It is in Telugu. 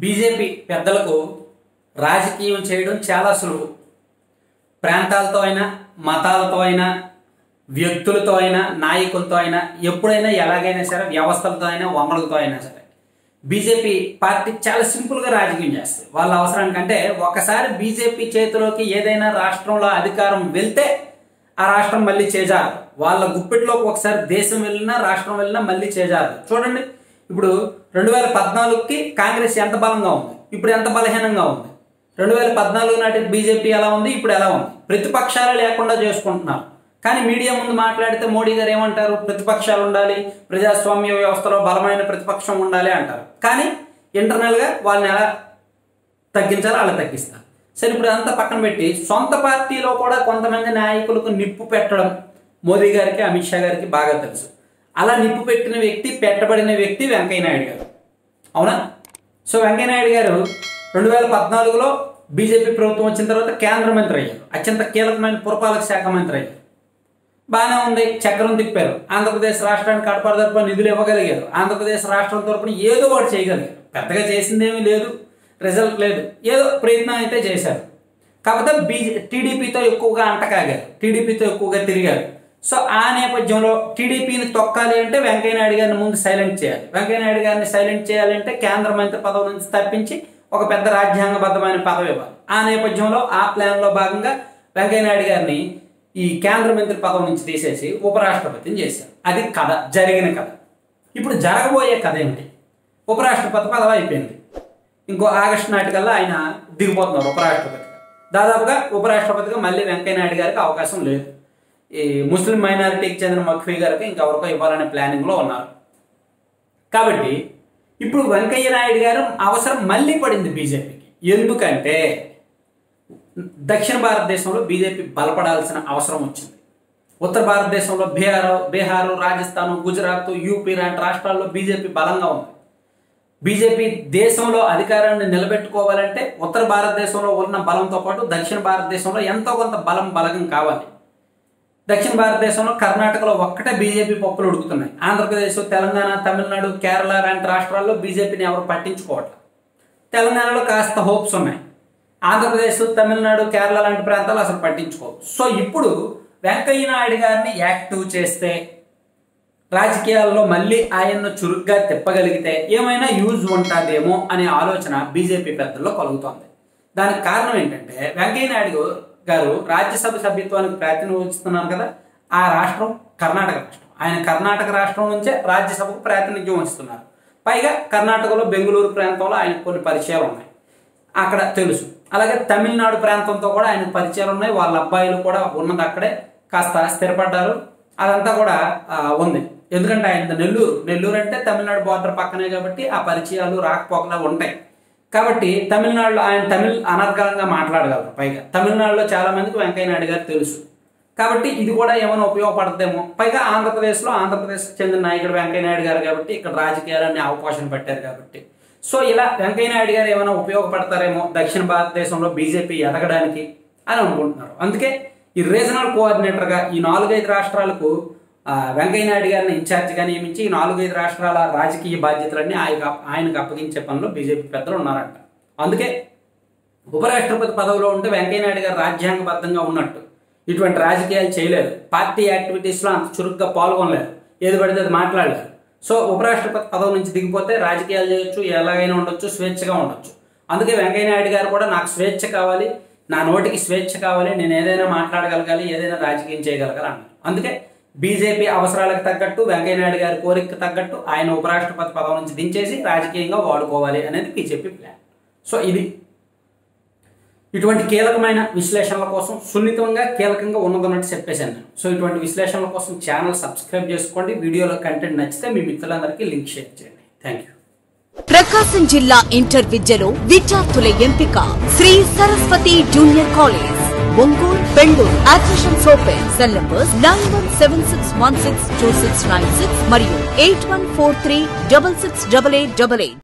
బీజేపీ పెద్దలకు రాజకీయం చేయడం చాలా సులువు. ప్రాంతాలతో అయినా మతాలతో అయినా వ్యక్తులతో అయినా నాయకులతో అయినా ఎప్పుడైనా ఎలాగైనా సరే వ్యవస్థలతో అయినా వనరులతో అయినా సరే. బీజేపీ పార్టీ చాలా సింపుల్గా రాజకీయం చేస్తుంది. వాళ్ళ అవసరానికంటే ఒకసారి బీజేపీ చేతిలోకి ఏదైనా రాష్ట్రంలో అధికారం వెళ్తే ఆ రాష్ట్రం మళ్ళీ చేజారు వాళ్ళ గుప్పిట్లోకి ఒకసారి దేశం వెళ్ళినా రాష్ట్రం వెళ్ళినా మళ్ళీ చేజారు చూడండి ఇప్పుడు రెండు వేల పద్నాలుగుకి కాంగ్రెస్ ఎంత బలంగా ఉంది? ఇప్పుడు ఎంత బలహీనంగా ఉంది? రెండు వేల పద్నాలుగు నాటి బీజేపీ ఎలా ఉంది? ఇప్పుడు ఎలా ఉంది? ప్రతిపక్షాలు లేకుండా చేసుకుంటున్నారు. కానీ మీడియా ముందు మాట్లాడితే మోడీ గారు ఏమంటారు? ప్రతిపక్షాలు ఉండాలి ప్రజాస్వామ్య వ్యవస్థలో బలమైన ప్రతిపక్షం ఉండాలి అంటారు. కానీ ఇంటర్నల్గా వాళ్ళని ఎలా తగ్గించాలో అలా తగ్గిస్తారు. సరే ఇప్పుడు అంతా పక్కన పెట్టి సొంత పార్టీలో కూడా కొంతమంది నాయకులకు నిప్పు పెట్టడం మోదీ గారికి అమిత్ షా గారికి బాగా తెలుసు. అలా నిప్పు పెట్టిన వ్యక్తి పెట్టబడిన వ్యక్తి వెంకయ్య నాయుడు గారు. అవునా? సో వెంకయ్య నాయుడు గారు రెండు వేల పద్నాలుగులో బీజేపీ ప్రభుత్వం వచ్చిన తర్వాత కేంద్ర మంత్రి అయ్యారు. అత్యంత కీలకమైన పురపాలక శాఖ మంత్రి అయ్యారు. బాగానే ఉంది చక్రం తిప్పారు. ఆంధ్రప్రదేశ్ రాష్ట్రానికి కడప తరపున నిధులు ఇవ్వగలిగారు. ఆంధ్రప్రదేశ్ రాష్ట్రం తరపున ఏదో ఒకటి చేయగలిగారు. పెద్దగా చేసిందేమీ లేదు రిజల్ట్ లేదు. ఏదో ప్రయత్నం అయితే చేశారు. కాకపోతే బీజే టీడీపీతో ఎక్కువగా అంటకాగారు. టీడీపీతో ఎక్కువగా తిరిగారు. సో ఆ నేపథ్యంలో టీడీపీని తొక్కాలి అంటే వెంకయ్య నాయుడు గారిని ముందు సైలెంట్ చేయాలి. వెంకయ్య నాయుడు గారిని సైలెంట్ చేయాలంటే కేంద్ర మంత్రి పదవి నుంచి తప్పించి ఒక పెద్ద రాజ్యాంగబద్ధమైన పదవి ఇవ్వాలి. ఆ నేపథ్యంలో ఆ ప్లాన్లో భాగంగా వెంకయ్య నాయుడు గారిని ఈ కేంద్ర మంత్రి పదవి నుంచి తీసేసి ఉపరాష్ట్రపతిని చేశారు. అది కథ జరిగిన కథ. ఇప్పుడు జరగబోయే కథ ఏమిటి? ఉపరాష్ట్రపతి పదవి అయిపోయింది. ఇంకో ఆగస్టు నాటికల్లా ఆయన దిగిపోతున్నారు ఉపరాష్ట్రపతిగా. దాదాపుగా ఉపరాష్ట్రపతిగా మళ్ళీ వెంకయ్య నాయుడు గారికి అవకాశం లేదు. ఈ ముస్లిం మైనారిటీకి చెందిన మఖ్వీ గారికి ఇంకెవరికో ఇవ్వాలనే ప్లానింగ్లో ఉన్నారు. కాబట్టి ఇప్పుడు వెంకయ్య నాయుడు గారు అవసరం మళ్ళీ పడింది బీజేపీకి. ఎందుకంటే దక్షిణ భారతదేశంలో బీజేపీ బలపడాల్సిన అవసరం వచ్చింది. ఉత్తర భారతదేశంలో బీహార్ బీహార్ రాజస్థాన్ గుజరాత్ యూపీ లాంటి రాష్ట్రాల్లో బీజేపీ బలంగా ఉంది. బీజేపీ దేశంలో అధికారాన్ని నిలబెట్టుకోవాలంటే ఉత్తర భారతదేశంలో ఉన్న బలంతో పాటు దక్షిణ భారతదేశంలో ఎంతో కొంత బలం బలగం కావాలి. దక్షిణ భారతదేశంలో కర్ణాటకలో ఒక్కటే బీజేపీ పప్పులు ఉడుకుతున్నాయి. ఆంధ్రప్రదేశ్ తెలంగాణ తమిళనాడు కేరళ లాంటి రాష్ట్రాల్లో బీజేపీని ఎవరు పట్టించుకోవట్లేదు. తెలంగాణలో కాస్త హోప్స్ ఉన్నాయి. ఆంధ్రప్రదేశ్ తమిళనాడు కేరళ లాంటి ప్రాంతాలు అసలు పట్టించుకోవు. సో ఇప్పుడు వెంకయ్య నాయుడు గారిని యాక్టివ్ చేస్తే రాజకీయాల్లో మళ్ళీ ఆయన్ను చురుగ్గా తిప్పగలిగితే ఏమైనా యూజ్ ఉంటుందేమో అనే ఆలోచన బీజేపీ పెద్దల్లో కలుగుతోంది. దానికి కారణం ఏంటంటే వెంకయ్య నాయుడు గారు రాజ్యసభ సభ్యత్వానికి ప్రాతినిధ్యం కదా ఆ రాష్ట్రం కర్ణాటక రాష్ట్రం. ఆయన కర్ణాటక రాష్ట్రం నుంచే రాజ్యసభకు ప్రాతినిధ్యం వహిస్తున్నారు. పైగా కర్ణాటకలో బెంగళూరు ప్రాంతంలో ఆయన కొన్ని పరిచయాలు ఉన్నాయి. అక్కడ తెలుసు. అలాగే తమిళనాడు ప్రాంతంతో కూడా ఆయన పరిచయాలు ఉన్నాయి. వాళ్ళ అబ్బాయిలు కూడా ఉన్నది అక్కడే. కాస్త స్థిరపడ్డారు. అదంతా కూడా ఉంది. ఎందుకంటే ఆయన నెల్లూరు. నెల్లూరు అంటే తమిళనాడు బార్డర్ పక్కనే కాబట్టి ఆ పరిచయాలు రాకపోకలా ఉంటాయి. కాబట్టి తమిళనాడులో ఆయన తమిళ్ అనర్గళంగా మాట్లాడగలరు. పైగా తమిళనాడులో చాలా మందికి వెంకయ్య నాయుడు గారు తెలుసు. కాబట్టి ఇది కూడా ఏమైనా ఉపయోగపడదేమో పైగా ఆంధ్రప్రదేశ్లో ఆంధ్రప్రదేశ్కి చెందిన నాయకుడు వెంకయ్య నాయుడు గారు కాబట్టి ఇక్కడ రాజకీయాలన్నీ అవకాశం పెట్టారు కాబట్టి. సో ఇలా వెంకయ్య నాయుడు గారు ఏమైనా ఉపయోగపడతారేమో దక్షిణ భారతదేశంలో బీజేపీ ఎదగడానికి అని అనుకుంటున్నారు. అందుకే ఈ రీజనల్ కోఆర్డినేటర్గా ఈ నాలుగైదు రాష్ట్రాలకు వెంకయ్య నాయుడు గారిని ఇన్ఛార్జిగా నియమించి ఈ నాలుగైదు రాష్ట్రాల రాజకీయ బాధ్యతలన్నీ ఆయన ఆయనకు అప్పగించే పనిలో బీజేపీ పెద్దలు ఉన్నారంట. అందుకే ఉపరాష్ట్రపతి పదవిలో ఉంటే వెంకయ్య నాయుడు గారు రాజ్యాంగబద్ధంగా ఉన్నట్టు. ఇటువంటి రాజకీయాలు చేయలేదు. పార్టీ యాక్టివిటీస్లో అంత చురుగ్గా పాల్గొనలేదు. ఏది పడితే అది మాట్లాడలేదు. సో ఉపరాష్ట్రపతి పదవి నుంచి దిగిపోతే రాజకీయాలు చేయొచ్చు ఎలాగైనా ఉండొచ్చు స్వేచ్ఛగా ఉండొచ్చు. అందుకే వెంకయ్య నాయుడు గారు కూడా నాకు స్వేచ్ఛ కావాలి నా నోటికి స్వేచ్ఛ కావాలి నేను ఏదైనా మాట్లాడగలగాలి ఏదైనా రాజకీయం చేయగలగాలి అన్నారు. అందుకే బీజేపీ అవసరాలకు తగ్గట్టు వెంకయ్య నాయుడు గారి కోరికకు తగ్గట్టు ఆయన ఉపరాష్ట్రపతి పదవి నుంచి దించేసి రాజకీయంగా వాడుకోవాలి అనేది బీజేపీ ప్లాన్. సో ఇది. ఇటువంటి కీలకమైన విశ్లేషణల కోసం సున్నితంగా కీలకంగా ఉన్నదన్నట్టు చెప్పేశాను. నేను సో ఇటువంటి విశ్లేషణల కోసం ఛానల్ సబ్స్క్రైబ్ చేసుకోండి. వీడియోలో కంటెంట్ నచ్చితే మీ మిత్రులందరికీ లింక్ షేర్ చేయండి. Thank you. ప్రకాశం జిల్లా ఇంటర్ విద్యలో విద్యార్థుల ఎంపిక శ్రీ సరస్వతి జూనియర్ కాలేజ్. ఒంగోలు బెంగళూరు ఆక్సిషన్ సోపే cell numbers nine one seven six one six two six nine six మరియు eight one four three double six double eight double eight